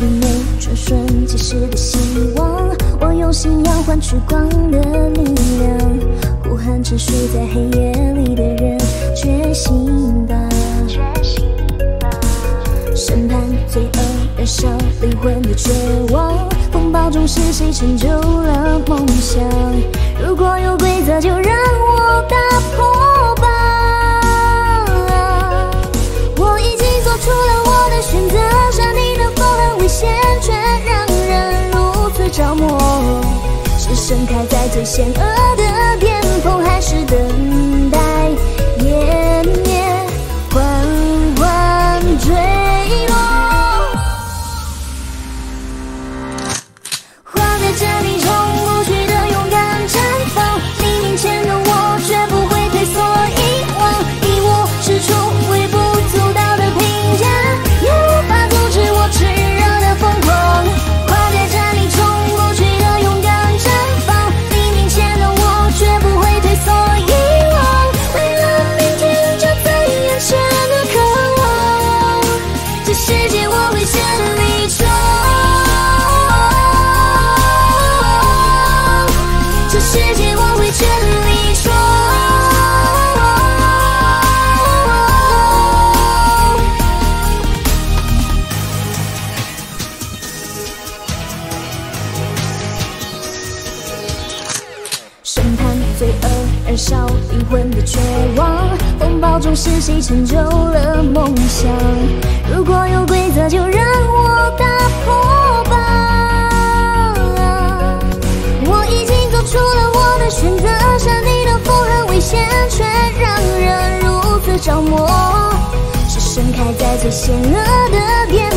因为转瞬即逝的希望。我用信仰换取光的力量，呼喊沉睡在黑夜里的人，觉醒吧！审判罪恶，燃烧灵魂的绝望。风暴中是谁成就了梦想？如果有规则，就让还在最险恶恶，燃烧灵魂的绝望。风暴中是谁成就了梦想？如果有规则，就让我打破吧！我已经做出了我的选择，山顶的风很危险，却让人如此着魔。是盛开在最险恶的边，